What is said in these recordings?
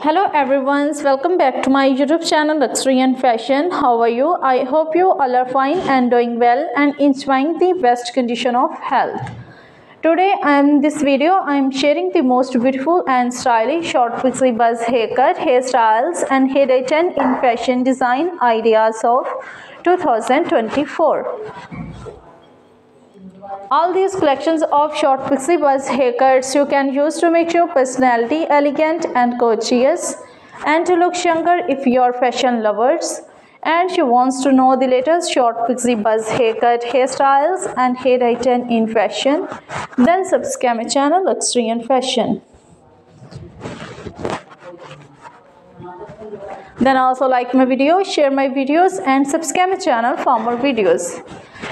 hello everyone. Welcome back to my youtube channel Luxuriant Fashion. How are you? I hope you all are fine and doing well and enjoying the best condition of health. Today in this video i am sharing the most beautiful and stylish short pixie buzz haircut hairstyles and hair design in fashion design ideas of 2024 all these collections of short pixie buzz haircuts you can use to make your personality elegant and courteous and to look younger if you're fashion lovers. And she wants to know the latest short pixie buzz haircut hairstyles and hair item in fashion. Then subscribe my channel Luxuriant Fashion then also like my video share my videos and subscribe my channel for more videos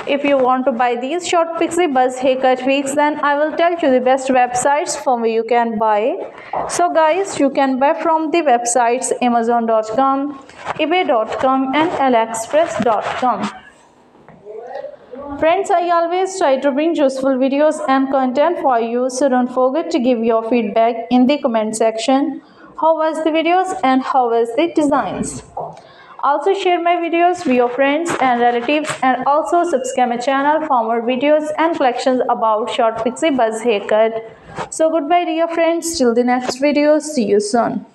if you want to buy these short pixie buzz haircut wigs then I will tell you the best websites from where you can buy. So guys you can buy from the websites amazon.com, ebay.com and aliexpress.com. Friends, I always try to bring useful videos and content for you so don't forget to give your feedback in the comment section. How was the videos and how was the designs? Also share my videos with your friends and relatives and also subscribe my channel for more videos and collections about short pixie buzz haircut. So goodbye dear friends till the next video. See you soon.